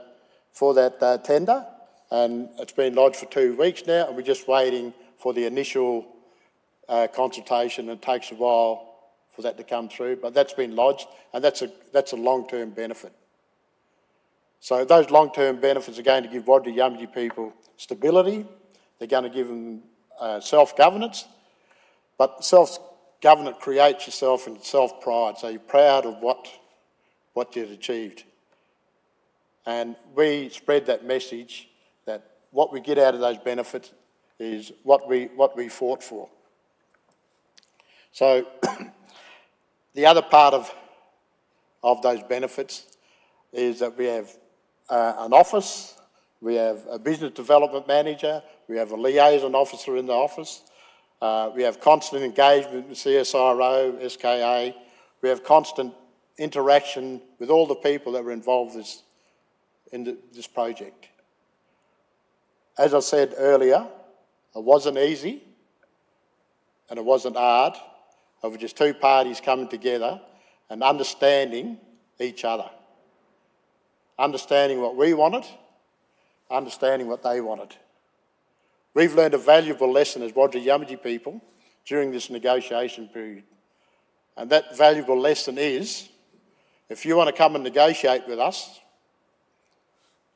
for that uh, tender, and it's been lodged for two weeks now, and we're just waiting for the initial uh, consultation. It takes a while for that to come through, but that's been lodged, and that's a, that's a long-term benefit. So those long-term benefits are going to give Wajarri Yamaji people stability. They're going to give them uh, self-governance. But self, government creates yourself in self-pride, so you're proud of what, what you've achieved. And we spread that message that what we get out of those benefits is what we, what we fought for. So the other part of, of those benefits is that we have uh, an office, we have a business development manager, we have a liaison officer in the office, uh, we have constant engagement with CSIRO, SKA, we have constant interaction with all the people that were involved this, in the, this project. As I said earlier, it wasn't easy and it wasn't hard. It was just two parties coming together and understanding each other. Understanding what we wanted, understanding what they wanted. We've learned a valuable lesson as Wajarri people during this negotiation period. And that valuable lesson is if you want to come and negotiate with us,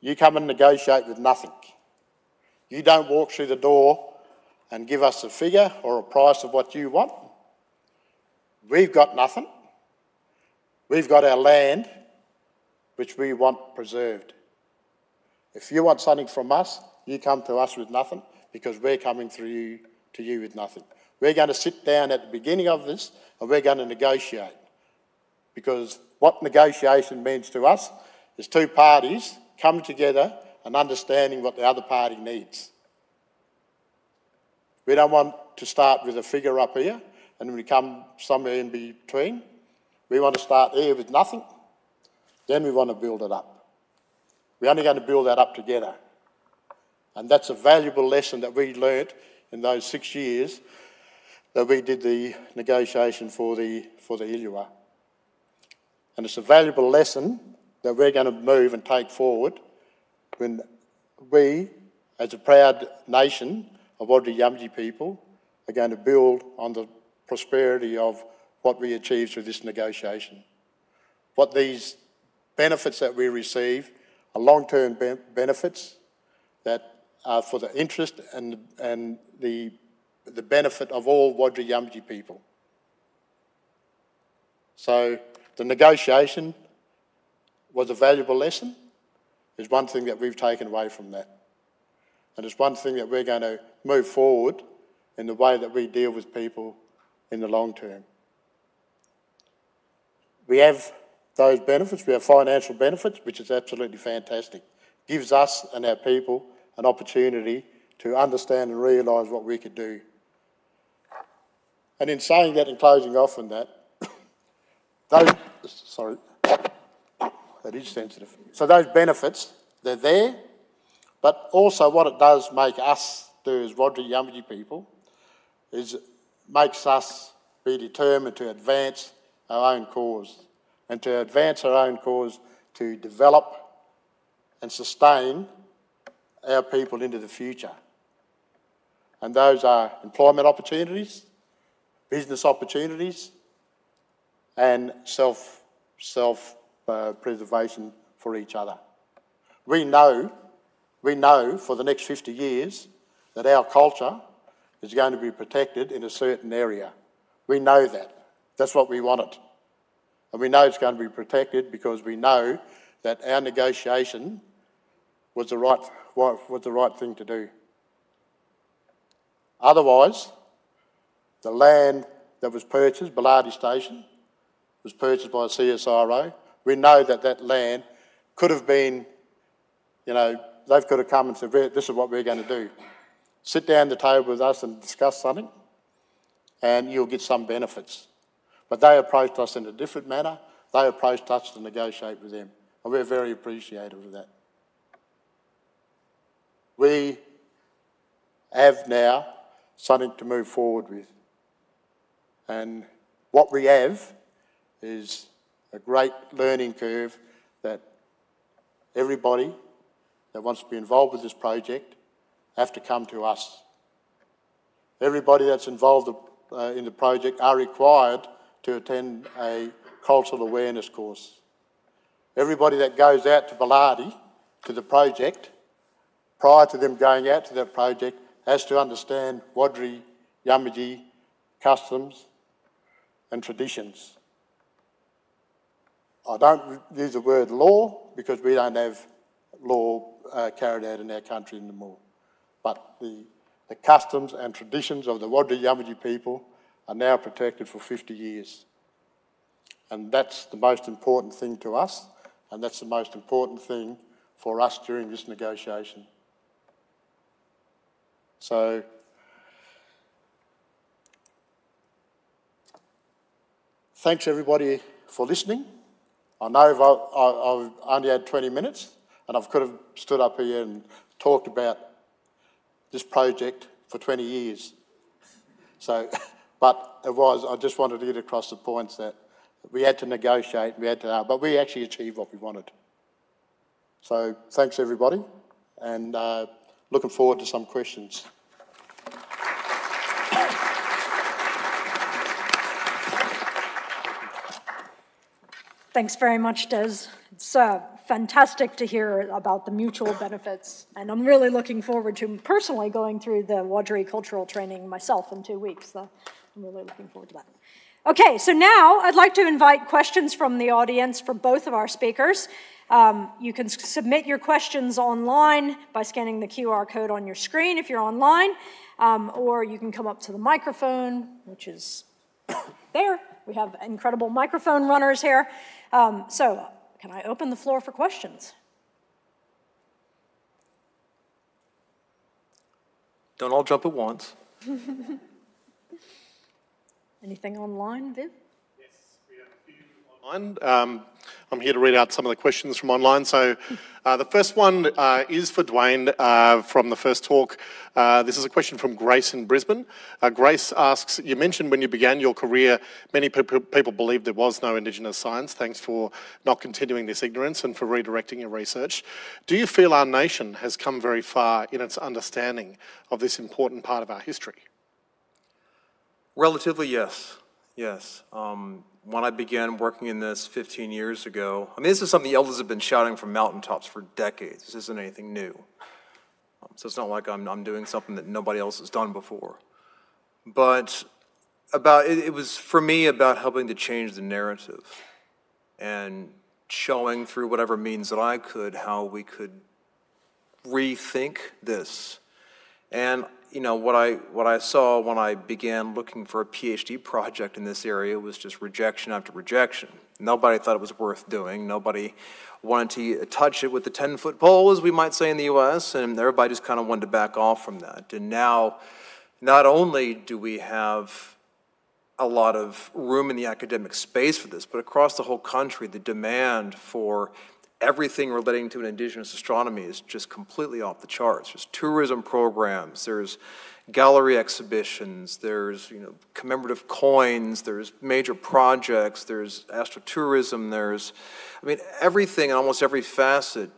you come and negotiate with nothing. You don't walk through the door and give us a figure or a price of what you want. We've got nothing. We've got our land, which we want preserved. If you want something from us, you come to us with nothing because we're coming through to you with nothing. We're going to sit down at the beginning of this and we're going to negotiate. Because what negotiation means to us is two parties coming together and understanding what the other party needs. We don't want to start with a figure up here and we come somewhere in between. We want to start here with nothing, then we want to build it up. We're only going to build that up together. And that's a valuable lesson that we learnt in those six years that we did the negotiation for the, for the ILUA. And it's a valuable lesson that we're going to move and take forward when we, as a proud nation of Wajarri Yamatji people, are going to build on the prosperity of what we achieved through this negotiation. What these benefits that we receive are long-term be benefits that are for the interest and, and the, the benefit of all Wajarri Yamatji people. So the negotiation was a valuable lesson. It's one thing that we've taken away from that. And it's one thing that we're going to move forward in the way that we deal with people in the long term. We have those benefits, we have financial benefits, which is absolutely fantastic. Gives us and our people an opportunity to understand and realise what we could do. And in saying that and closing off on that, those, sorry, that is sensitive. So those benefits, they're there, but also what it does make us do as Wajarri Yamatji people is makes us be determined to advance our own cause and to advance our own cause to develop and sustain our people into the future. And those are employment opportunities, business opportunities, and self, self uh, preservation for each other. We know, we know for the next 50 years that our culture is going to be protected in a certain area. We know that. That's what we wanted. And we know it's going to be protected because we know that our negotiation was the right, was the right thing to do. Otherwise, the land that was purchased, Boolardy Station, was purchased by CSIRO. We know that that land could have been, you know, they could have come and said, this is what we're going to do. Sit down the table with us and discuss something, and you'll get some benefits. But they approached us in a different manner. They approached us to negotiate with them, and we're very appreciative of that. We have now something to move forward with. And what we have is a great learning curve that everybody that wants to be involved with this project have to come to us. Everybody that's involved uh, in the project are required to attend a cultural awareness course. Everybody that goes out to Boolardy, to the project, prior to them going out to that project has to understand Wajarri, Yamatji, customs, and traditions. I don't use the word law because we don't have law uh, carried out in our country anymore. But the, the customs and traditions of the Wajarri Yamaji people are now protected for 50 years. And that's the most important thing to us, and that's the most important thing for us during this negotiation. So, thanks everybody for listening. I know I've, I've, only had 20 minutes, and I could have stood up here and talked about this project for 20 years. So, but it was, I just wanted to get across the points that we had to negotiate, we had to, but we actually achieved what we wanted. So thanks everybody, and uh, looking forward to some questions. Thanks very much, Des. It's uh, fantastic to hear about the mutual benefits, and I'm really looking forward to personally going through the Wajarri cultural training myself in two weeks. So I'm really looking forward to that. Okay, so now I'd like to invite questions from the audience for both of our speakers. Um, you can submit your questions online by scanning the QR code on your screen if you're online, um, or you can come up to the microphone, which is there. We have incredible microphone runners here. Um, so, can I open the floor for questions? Don't all jump at once. Anything online, Viv? Yes, we have a few online. Um, I'm here to read out some of the questions from online. So uh, the first one uh, is for Duane uh, from the first talk. Uh, this is a question from Grace in Brisbane. Uh, Grace asks, you mentioned when you began your career, many people, people believed there was no Indigenous science. Thanks for not continuing this ignorance and for redirecting your research. Do you feel our nation has come very far in its understanding of this important part of our history? Relatively, yes. Yes. Um, when I began working in this 15 years ago, I mean, this is something the elders have been shouting from mountaintops for decades. This isn't anything new. Um, so it's not like I'm, I'm doing something that nobody else has done before. But about it, it was for me about helping to change the narrative and showing through whatever means that I could how we could rethink this. And you know, what I, what I saw when I began looking for a PhD project in this area was just rejection after rejection. Nobody thought it was worth doing. Nobody wanted to touch it with the 10 foot pole, as we might say in the US, and everybody just kind of wanted to back off from that. And now, not only do we have a lot of room in the academic space for this, but across the whole country, the demand for everything relating to an indigenous astronomy is just completely off the charts. There's tourism programs, there's gallery exhibitions, there's you know commemorative coins, there's major projects, there's astrotourism, there's, I mean, everything in almost every facet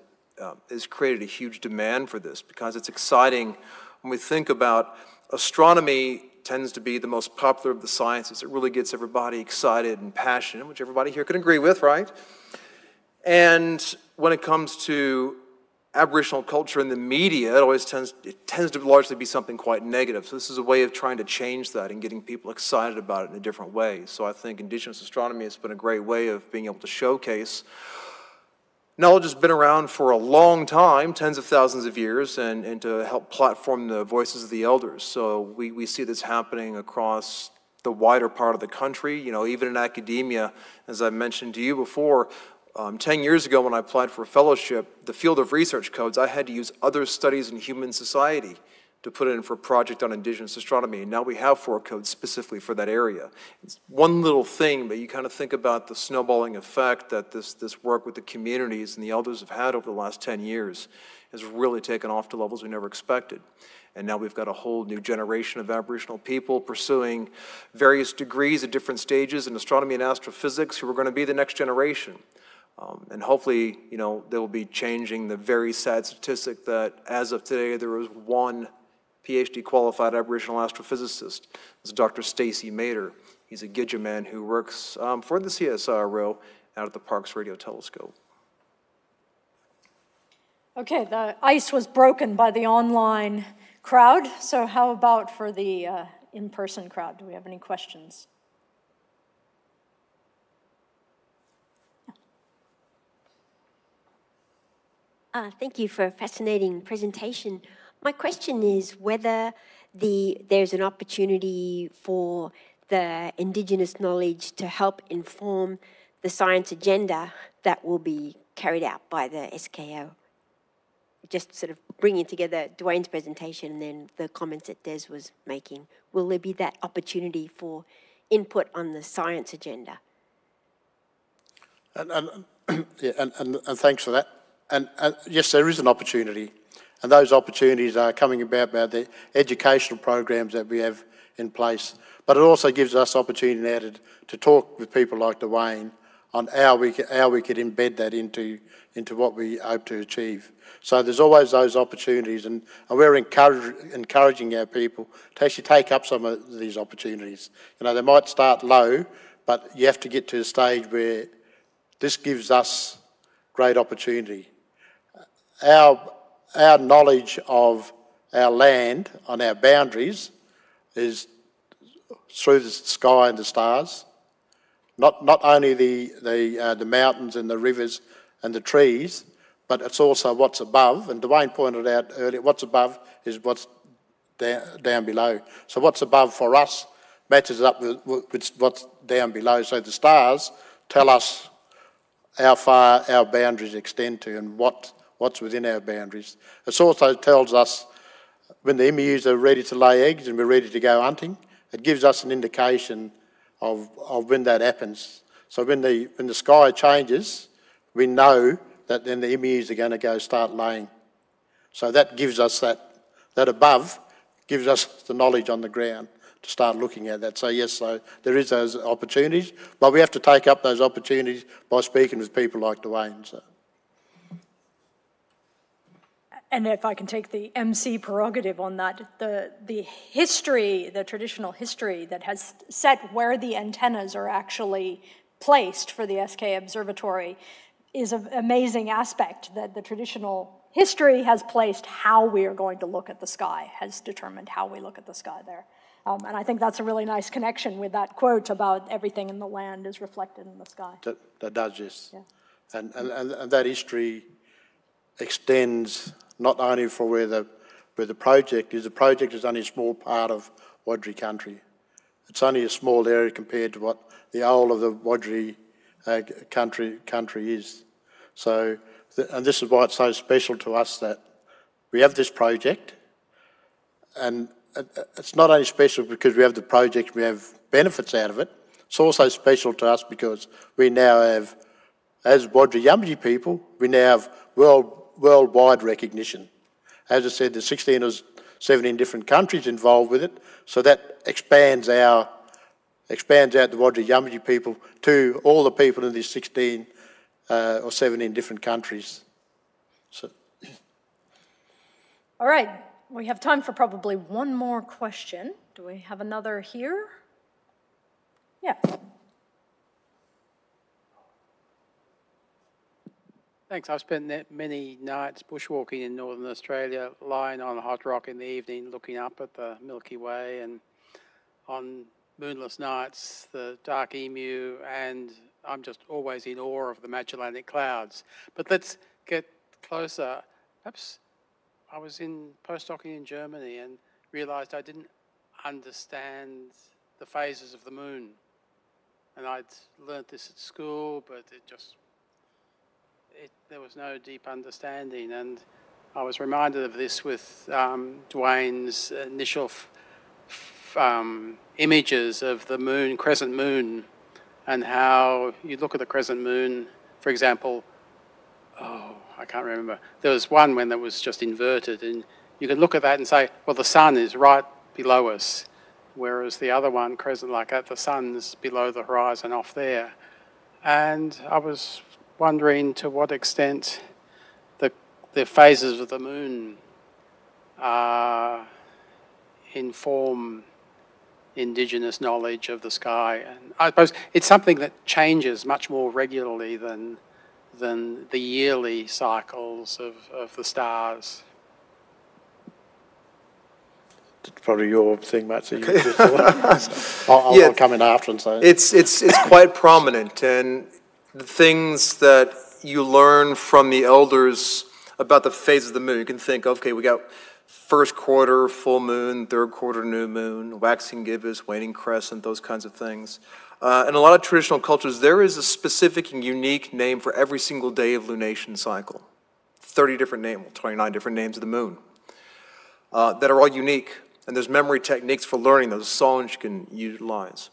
uh, has created a huge demand for this because it's exciting when we think about astronomy tends to be the most popular of the sciences. It really gets everybody excited and passionate, which everybody here can agree with, right? And when it comes to Aboriginal culture in the media, it always tends, it tends to largely be something quite negative. So this is a way of trying to change that and getting people excited about it in a different way. So I think Indigenous astronomy has been a great way of being able to showcase knowledge has been around for a long time, tens of thousands of years, and, and to help platform the voices of the elders. So we, we see this happening across the wider part of the country. You know, even in academia, as I mentioned to you before, um, 10 years ago, when I applied for a fellowship, the field of research codes, I had to use other studies in human society to put in for a project on indigenous astronomy. And now we have four codes specifically for that area. It's one little thing, but you kind of think about the snowballing effect that this, this work with the communities and the elders have had over the last 10 years has really taken off to levels we never expected. And now we've got a whole new generation of Aboriginal people pursuing various degrees at different stages in astronomy and astrophysics who are going to be the next generation. Um, and hopefully, you know, they will be changing the very sad statistic that as of today, there is one PhD qualified Aboriginal astrophysicist. It's Dr. Stacy Mader. He's a Gidja man who works um, for the CSIRO out at the Parkes Radio Telescope. Okay, the ice was broken by the online crowd, so how about for the uh, in person crowd? Do we have any questions? Uh, thank you for a fascinating presentation. My question is whether the, there's an opportunity for the Indigenous knowledge to help inform the science agenda that will be carried out by the SKO. Just sort of bringing together Duane's presentation and then the comments that Des was making. Will there be that opportunity for input on the science agenda? And, and, yeah, and, and, and thanks for that. And, and yes, there is an opportunity. And those opportunities are coming about by the educational programs that we have in place. But it also gives us opportunity now to, to talk with people like Duane on how we, how we could embed that into, into what we hope to achieve. So there's always those opportunities and, and we're encourage, encouraging our people to actually take up some of these opportunities. You know, they might start low, but you have to get to a stage where this gives us great opportunity. Our, our knowledge of our land on our boundaries is through the sky and the stars. Not, not only the, the, uh, the mountains and the rivers and the trees, but it's also what's above. And Duane pointed out earlier, what's above is what's down, down below. So what's above for us matches up with, with what's down below. So the stars tell us how far our boundaries extend to and what, what's within our boundaries. It also tells us when the emus are ready to lay eggs and we're ready to go hunting, it gives us an indication of, of when that happens. So when the, when the sky changes, we know that then the emus are going to go start laying. So that gives us that, that above, gives us the knowledge on the ground to start looking at that. So yes, so there is those opportunities, but we have to take up those opportunities by speaking with people like Duane. So. And if I can take the MC prerogative on that, the, the history, the traditional history that has set where the antennas are actually placed for the SK Observatory is an amazing aspect that the traditional history has placed how we are going to look at the sky, has determined how we look at the sky there. Um, and I think that's a really nice connection with that quote about everything in the land is reflected in the sky. That, that does, yes. Yeah. And, and, and that history extends not only for where the, where the project is, the project is only a small part of Wajarri country. It's only a small area compared to what the whole of the Wajarri uh, country, country is. So, and this is why it's so special to us that we have this project and it's not only special because we have the project, we have benefits out of it, it's also special to us because we now have, as Wajarri Yamaji people, we now have world, worldwide recognition. As I said, there's 16 or 17 different countries involved with it, so that expands our expands out the Wajarri Yamaji people to all the people in these 16 uh, or 17 different countries. So. All right, we have time for probably one more question. Do we have another here? Yeah. Thanks. I've spent many nights bushwalking in northern Australia, lying on a hot rock in the evening, looking up at the Milky Way, and on moonless nights, the dark emu, and I'm just always in awe of the Magellanic Clouds. But let's get closer. Perhaps I was in postdocing in Germany and realized I didn't understand the phases of the moon. And I'd learnt this at school, but it just, it, there was no deep understanding. And I was reminded of this with um, Duane's initial um, images of the moon, crescent moon, and how you look at the crescent moon, for example, oh, I can't remember. There was one when it was just inverted, and you could look at that and say, well, the sun is right below us, whereas the other one, crescent like that, the sun's below the horizon off there. And I was wondering to what extent the, the phases of the moon uh, inform indigenous knowledge of the sky. And I suppose it's something that changes much more regularly than than the yearly cycles of, of the stars. It's probably your thing, Matt. So you I'll, I'll, yeah, I'll come in after and say it's it's it's quite prominent, and the things that you learn from the elders about the phases of the moon. You can think, okay, we got first quarter, full moon, third quarter, new moon, waxing gibbous, waning crescent, those kinds of things. Uh, in a lot of traditional cultures, there is a specific and unique name for every single day of lunation cycle. 30 different names, 29 different names of the moon uh, that are all unique. And there's memory techniques for learning those songs you can utilize.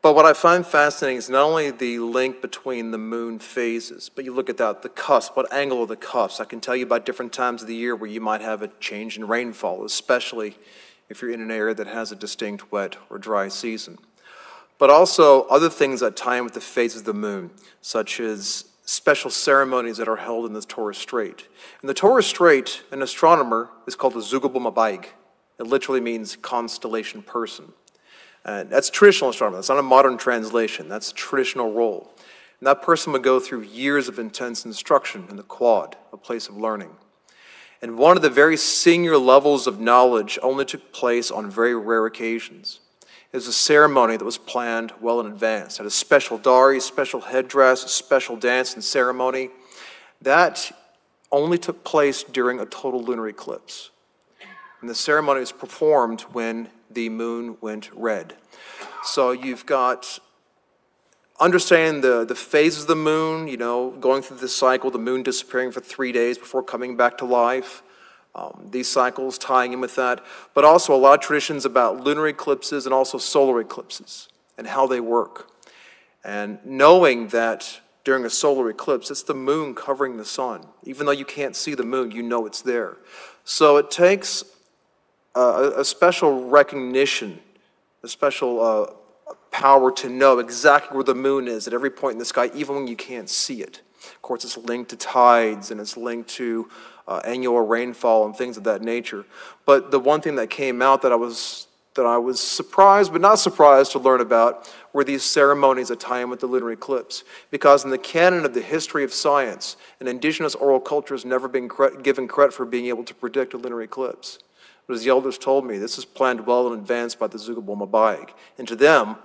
But what I find fascinating is not only the link between the moon phases, but you look at that, the cusp, what angle of the cusp. I can tell you about different times of the year where you might have a change in rainfall, especially if you're in an area that has a distinct wet or dry season. But also other things that tie in with the phases of the moon, such as special ceremonies that are held in the Torres Strait. In the Torres Strait, an astronomer is called a Mabaig. It literally means constellation person. And that's traditional astronomy. That's not a modern translation. That's a traditional role. And that person would go through years of intense instruction in the quad, a place of learning. And one of the very senior levels of knowledge only took place on very rare occasions. It was a ceremony that was planned well in advance. It had a special dari, special headdress, a special dance and ceremony. That only took place during a total lunar eclipse. And the ceremony was performed when the moon went red. So you've got understanding the, the phases of the moon, you know, going through this cycle, the moon disappearing for three days before coming back to life. Um, these cycles tying in with that, but also a lot of traditions about lunar eclipses and also solar eclipses and how they work. And knowing that during a solar eclipse, it's the moon covering the sun. Even though you can't see the moon, you know it's there. So it takes a, a special recognition, a special uh, power to know exactly where the moon is at every point in the sky, even when you can't see it. Of course, it's linked to tides and it's linked to uh, annual rainfall and things of that nature. But the one thing that came out that I was that I was surprised, but not surprised to learn about, were these ceremonies that tie in with the lunar eclipse. Because in the canon of the history of science, an indigenous oral culture has never been cre given credit for being able to predict a lunar eclipse. But as the elders told me, this is planned well in advance by the Zugubal Mabaig. And to them,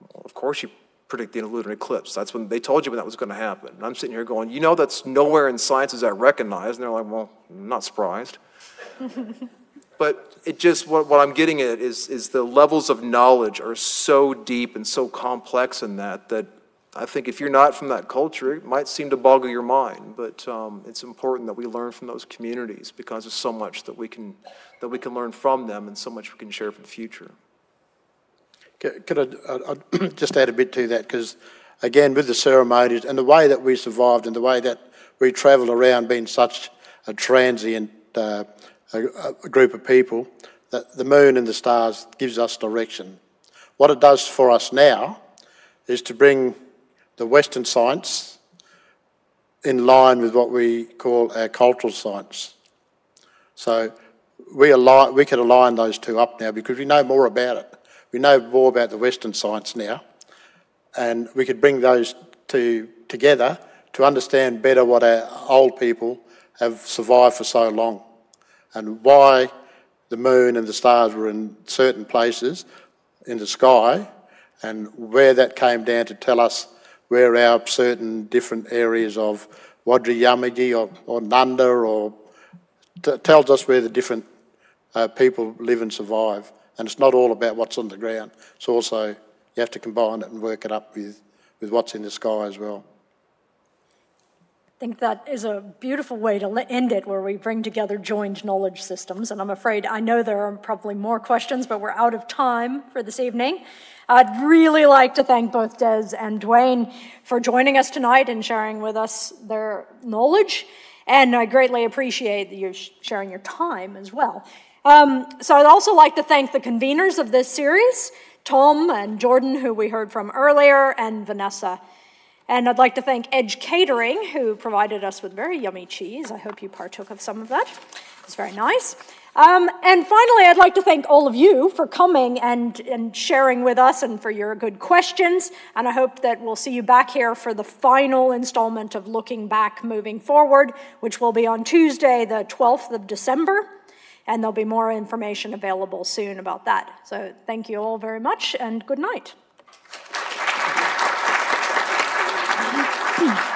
well, of course you predict the lunar eclipse. That's when they told you when that was going to happen. And I'm sitting here going, you know that's nowhere in science is that recognized. And they're like, well, I'm not surprised. but it just, what, what I'm getting at is, is the levels of knowledge are so deep and so complex in that, that I think if you're not from that culture, it might seem to boggle your mind, but um, it's important that we learn from those communities because there's so much that we can that we can learn from them and so much we can share for the future. Could I, I just add a bit to that? Because again, with the ceremonies and the way that we survived and the way that we travelled around, being such a transient uh, a, a group of people, that the moon and the stars gives us direction. What it does for us now is to bring the Western science in line with what we call our cultural science. So we, align, we can align those two up now because we know more about it. We know more about the Western science now, and we could bring those two together to understand better what our old people have survived for so long and why the moon and the stars were in certain places in the sky and where that came down to tell us where our certain different areas of Wajarri or, or Nanda or tells us where the different uh, people live and survive. And it's not all about what's on the ground. It's also, you have to combine it and work it up with, with what's in the sky as well. I think that is a beautiful way to end it, where we bring together joined knowledge systems. And I'm afraid I know there are probably more questions, but we're out of time for this evening. I'd really like to thank both Des and Duane for joining us tonight and sharing with us their knowledge. And I greatly appreciate you sharing your time as well. Um, so I'd also like to thank the conveners of this series, Tom and Jordan, who we heard from earlier, and Vanessa. And I'd like to thank Edge Catering, who provided us with very yummy cheese. I hope you partook of some of that. It's very nice. Um, and finally, I'd like to thank all of you for coming and, and sharing with us and for your good questions. And I hope that we'll see you back here for the final installment of Looking Back Moving Forward, which will be on Tuesday, the 12th of December. And there'll be more information available soon about that. So thank you all very much and good night. Merci.